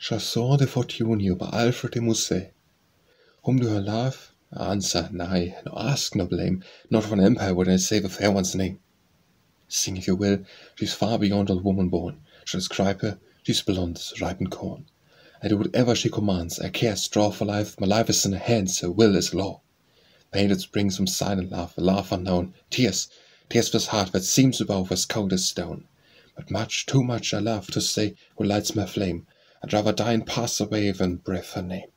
Chanson de Fortunio by Alfred de Musset. Whom do I love? Answer, nay, no ask, no blame, Not for an empire would I save a fair one's name. Sing if you will, she's far beyond all woman born, Shall describe her, she's blond as ripened corn. I do whatever she commands, I care a straw for life, My life is in her hands, her will is law. Pain that springs from silent love, a love unknown, Tears, tears for this heart that seems above as cold as stone. But much, too much I love to say who lights my flame, I'd rather die and pass away than breathe her name.